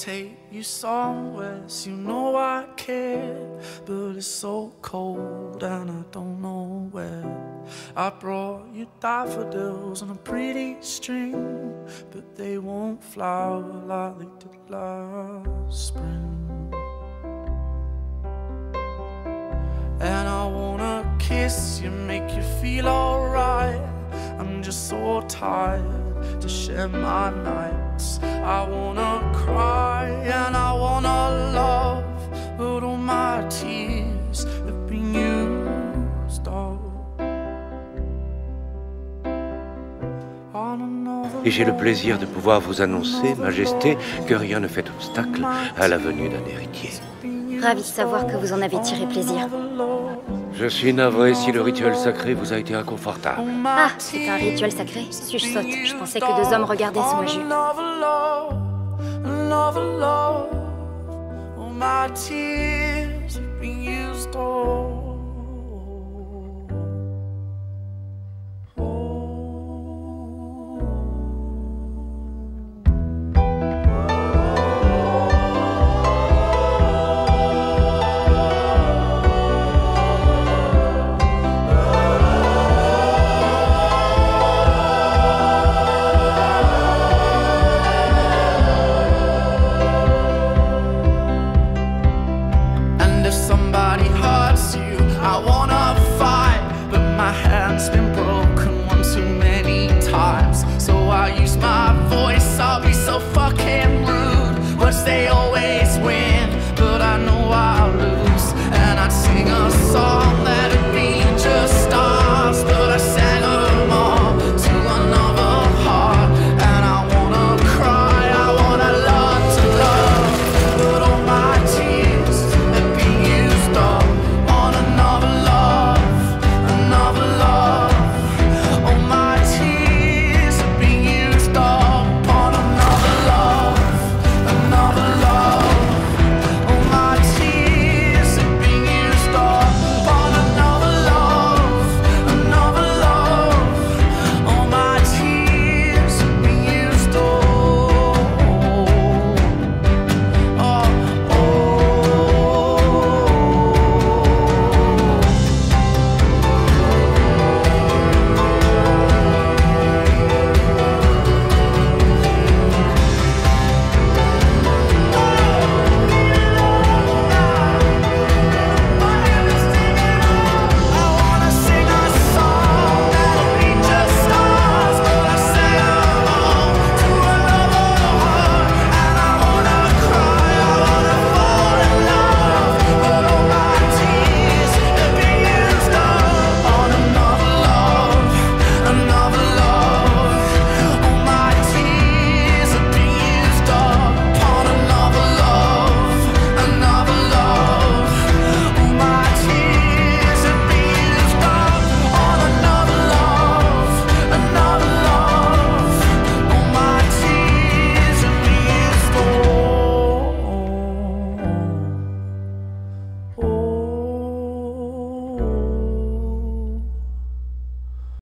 take you somewhere, so you know I care. But it's so cold and I don't know where. I brought you daffodils on a pretty string, but they won't flower like they did last spring. And I wanna kiss you, make you feel alright. I'm just so tired to share my nights. I wanna cry and I wanna love, but all my tears have been used up. on another Et j'ai le plaisir de pouvoir vous annoncer, Majesté, que rien ne fait obstacle à la venue d'un héritier. Ravi de savoir que vous en avez tiré plaisir. Je suis navré si le rituel sacré vous a été inconfortable. Ah, c'est un rituel sacré Suis-je sotte Je pensais que deux hommes regardaient sous ma jupe. stay old. Oh,